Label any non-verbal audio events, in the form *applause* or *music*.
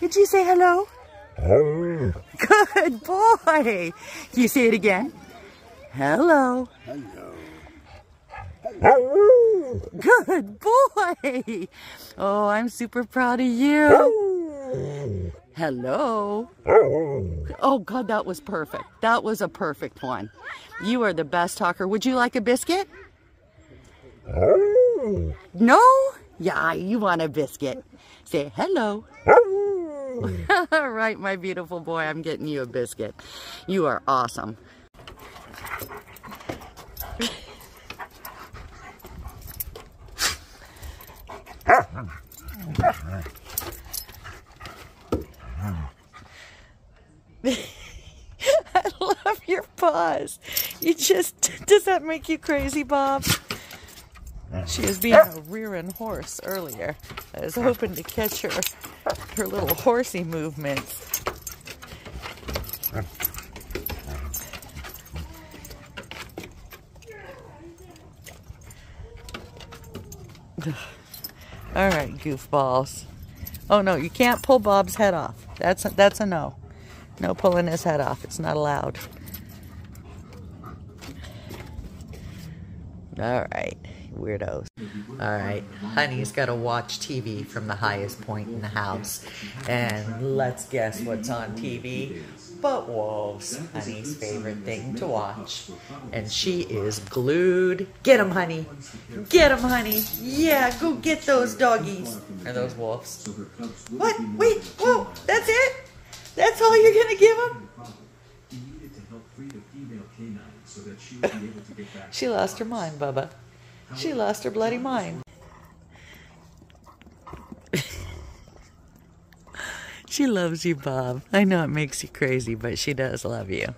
Did you say hello? Hello. Good boy. Can you say it again? Hello. Hello. Good boy. Oh, I'm super proud of you. Hello. Oh, God, that was perfect. That was a perfect one. You are the best talker. Would you like a biscuit? No? Yeah, you want a biscuit. Say hello. *laughs* All right, my beautiful boy, I'm getting you a biscuit. You are awesome. *laughs* I love your paws. You just, does that make you crazy, Bob? She was being a rearing horse earlier. I was hoping to catch her, her little horsey movements. All right, goofballs. Oh no, you can't pull Bob's head off. That's a, that's a no. No pulling his head off. It's not allowed. All right, weirdos. All right, honey's got to watch TV from the highest point in the house. And let's guess what's on TV but wolves, honey's favorite thing to watch. And she is glued. Get him, honey. Get him, honey. Yeah, go get those doggies. Are those wolves? What? Wait, whoa? That's she lost her mind, Bubba. She lost her bloody mind. *laughs* she loves you, Bob. I know it makes you crazy, but she does love you.